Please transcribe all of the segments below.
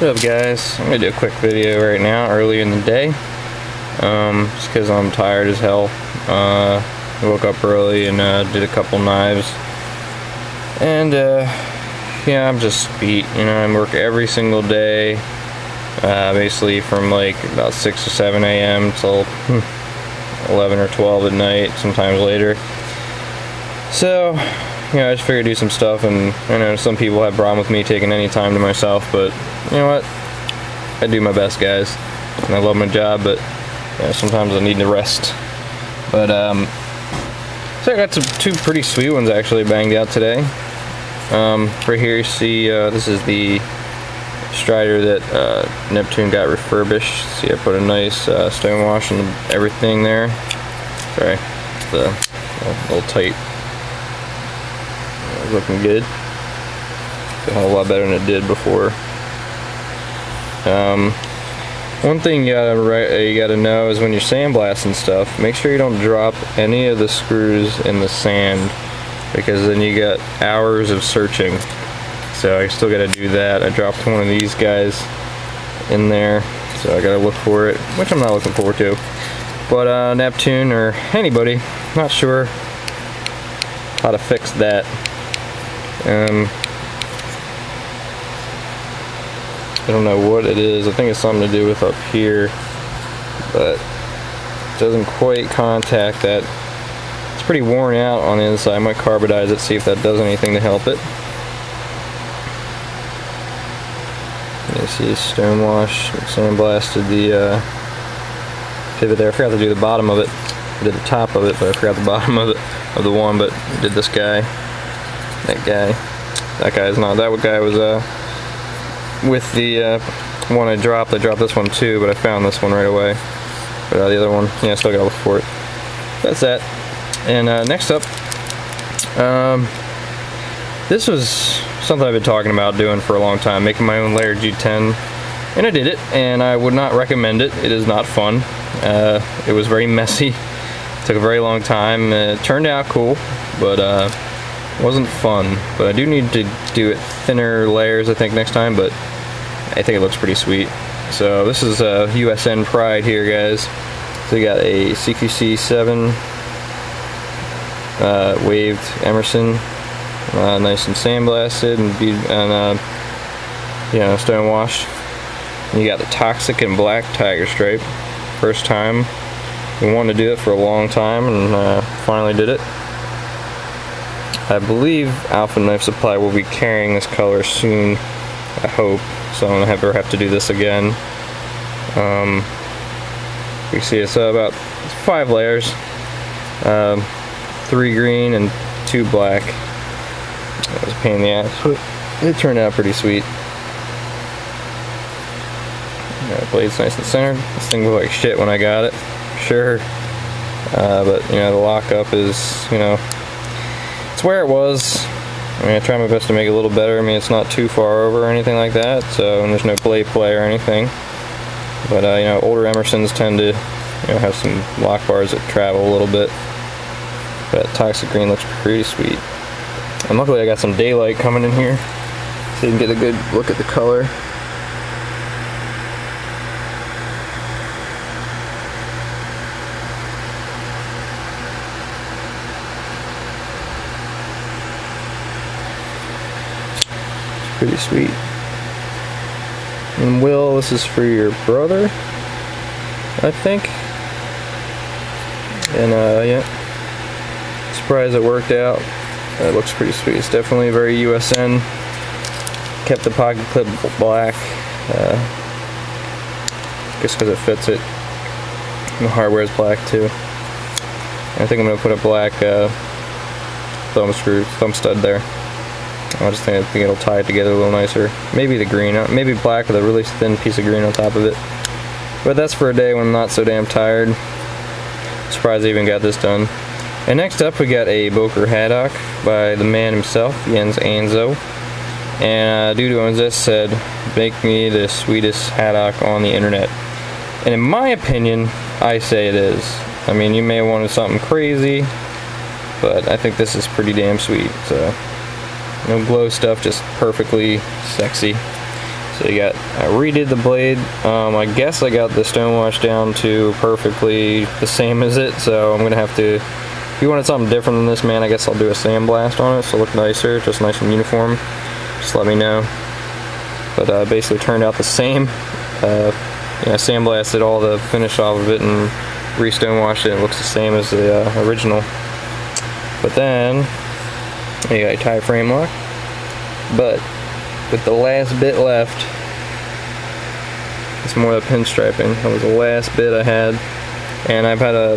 What up guys? I'm gonna do a quick video right now, early in the day. Um, just because I'm tired as hell. Uh, I woke up early and uh, did a couple knives. And uh, yeah, I'm just beat. You know, I work every single day. Uh, basically from like about 6 or 7 a.m. till hmm, 11 or 12 at night, sometimes later. So, you know, I just figured I'd do some stuff, and I know some people have problem with me taking any time to myself, but you know what? I do my best, guys, and I love my job, but you know, sometimes I need to rest. But um, so I got some two pretty sweet ones actually banged out today. Um, right here you see uh, this is the Strider that uh, Neptune got refurbished. See, I put a nice uh, stone wash and everything there. Sorry, the a little tight looking good. a whole lot better than it did before. Um, one thing you gotta uh, you gotta know is when you're sandblasting stuff, make sure you don't drop any of the screws in the sand because then you got hours of searching. So I still gotta do that. I dropped one of these guys in there, so I gotta look for it, which I'm not looking forward to. But uh, Neptune or anybody, not sure how to fix that. Um, I don't know what it is. I think it's something to do with up here, but doesn't quite contact that. It's pretty worn out on the inside. I might carbonize it, see if that does anything to help it. You see stone wash, sandblasted the uh, pivot there. I forgot to do the bottom of it. I did the top of it, but I forgot the bottom of it of the one. But did this guy that guy. That guy's not. That guy was uh, with the uh, one I dropped. I dropped this one too, but I found this one right away. But uh, the other one, yeah, I still gotta look for it. That's that. And uh, next up, um, this was something I've been talking about doing for a long time, making my own layer G10. And I did it, and I would not recommend it. It is not fun. Uh, it was very messy. It took a very long time. It turned out cool, but uh, wasn't fun, but I do need to do it thinner layers I think next time, but I think it looks pretty sweet. So this is a uh, USN Pride here guys. So you got a CQC 7 uh, waved Emerson, uh, nice and sandblasted and, be, and uh, you know, stone washed. And you got the Toxic and Black Tiger Stripe. First time. We wanted to do it for a long time and uh, finally did it. I believe Alpha Knife Supply will be carrying this color soon, I hope, so I don't ever have to do this again. Um, you see it's uh, about five layers, um, three green and two black. That was a pain in the ass, but it turned out pretty sweet. Blade's nice and centered. This thing looked like shit when I got it, sure. Uh, but you know the lockup is you know it's where it was. I mean, I try my best to make it a little better. I mean, it's not too far over or anything like that, so there's no play play or anything. But, uh, you know, older Emersons tend to, you know, have some lock bars that travel a little bit. But Toxic Green looks pretty sweet. And luckily I got some daylight coming in here, so you can get a good look at the color. Pretty sweet. And Will, this is for your brother, I think. And uh, yeah, surprised it worked out. It looks pretty sweet. It's definitely very USN. Kept the pocket clip black, uh, just because it fits it. And the hardware is black too. I think I'm gonna put a black uh, thumb screw, thumb stud there. I just think, I think it'll tie it together a little nicer. Maybe the green, uh, maybe black with a really thin piece of green on top of it. But that's for a day when I'm not so damn tired. Surprised I even got this done. And next up we got a Boker Haddock by the man himself, Jens Anso. And uh, dude who owns this said, make me the sweetest haddock on the internet. And in my opinion, I say it is. I mean, you may have wanted something crazy, but I think this is pretty damn sweet. So no glow stuff, just perfectly sexy. So you got, I redid the blade. Um, I guess I got the stone wash down to perfectly the same as it, so I'm gonna have to, if you wanted something different than this, man, I guess I'll do a sandblast on it so look nicer, just nice and uniform. Just let me know. But uh, basically turned out the same. Uh, yeah, sandblasted all the finish off of it and re-stone washed it. It looks the same as the uh, original. But then, you got a Ti frame lock. But with the last bit left, it's more the pinstriping. That was the last bit I had. And I've had a,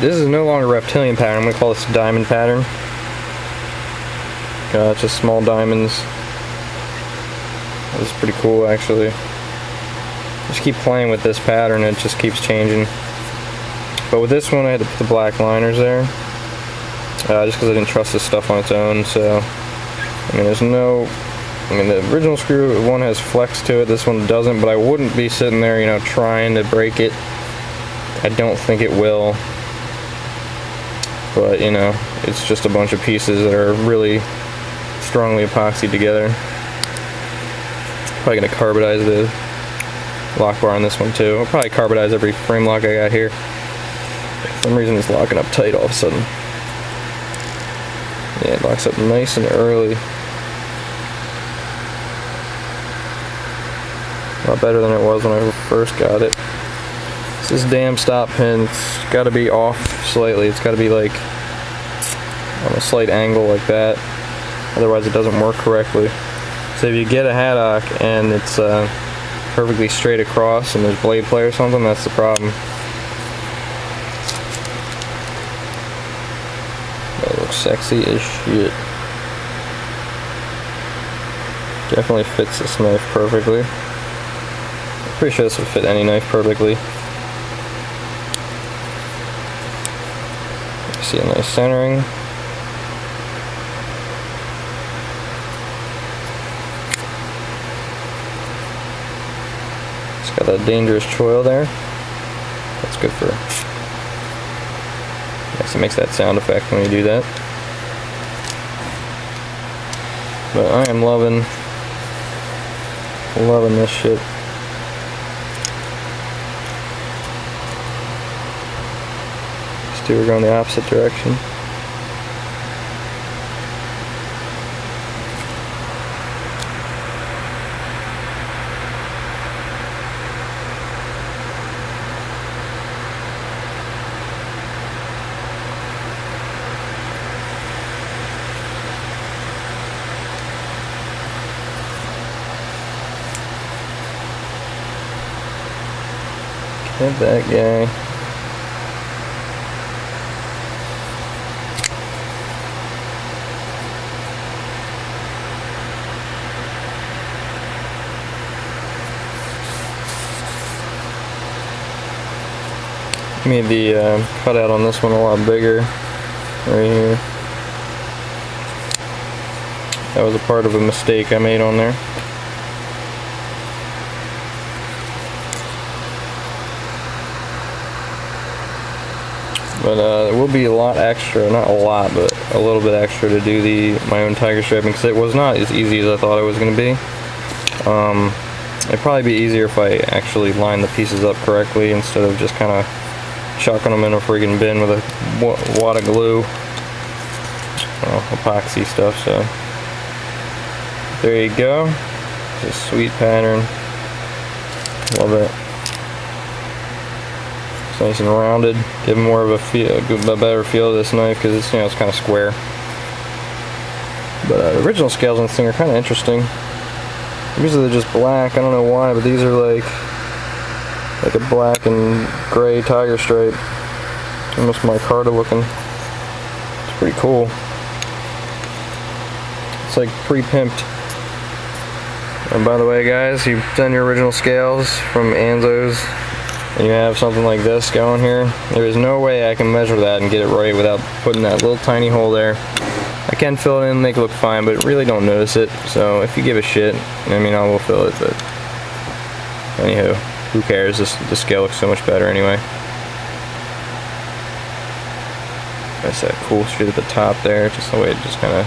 this is no longer reptilian pattern. I'm gonna call this a diamond pattern. Uh, it's just small diamonds. It's pretty cool actually. Just keep playing with this pattern, it just keeps changing. But with this one, I had to put the black liners there. Uh, just because I didn't trust this stuff on its own, so. I mean, there's no. I mean, the original screw one has flex to it, this one doesn't, but I wouldn't be sitting there, you know, trying to break it. I don't think it will. But, you know, it's just a bunch of pieces that are really strongly epoxied together. Probably gonna carbonize the lock bar on this one too. I'll probably carbonize every frame lock I got here. For some reason it's locking up tight all of a sudden. Yeah, it locks up nice and early. A lot better than it was when I first got it. This damn stop pin's got to be off slightly. It's got to be like on a slight angle like that. Otherwise it doesn't work correctly. So if you get a haddock and it's uh, perfectly straight across and there's blade play or something, that's the problem. That looks sexy as shit. Definitely fits this knife perfectly. Pretty sure this would fit any knife perfectly. See a nice centering. It's got that dangerous choil there. That's good for. Yes, it makes that sound effect when you do that. But I am loving, loving this shit. These two are going the opposite direction. Get that guy. Made the uh, cutout on this one a lot bigger right here. That was a part of a mistake I made on there. But uh, it will be a lot extra, not a lot, but a little bit extra to do the my own tiger striping because it was not as easy as I thought it was going to be. Um, it'd probably be easier if I actually line the pieces up correctly instead of just kind of chucking them in a freaking bin with a wad of glue. Well, epoxy stuff, so. There you go. It's a sweet pattern. Love it. It's nice and rounded. Give more of a feel, a better feel to this knife because it's you know it's kind of square. But uh, the original scales on this thing are kind of interesting. Usually they're just black. I don't know why, but these are like like a black and gray tiger stripe. Almost micarta looking. It's pretty cool. It's like pre-pimped. And by the way guys, you've done your original scales from Anso's and you have something like this going here, there is no way I can measure that and get it right without putting that little tiny hole there. I can fill it in, make it look fine, but really don't notice it. So if you give a shit, I mean, I will fill it, but anywho, who cares? This, the scale looks so much better anyway. That's that cool shit at the top there, just the way it just kind of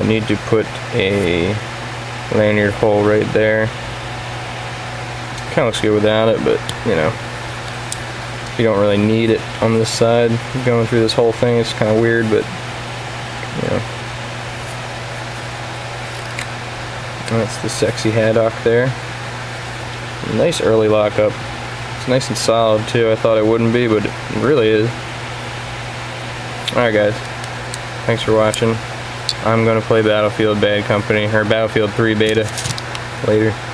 I need to put a lanyard hole right there. Kind of looks good without it, but you know, you don't really need it on this side. Going through this whole thing is kind of weird, but you know. That's the sexy haddock there. Nice early lockup. It's nice and solid too. I thought it wouldn't be, but it really is. Alright guys, thanks for watching. I'm to play Battlefield Bad Company, or Battlefield 3 Beta later.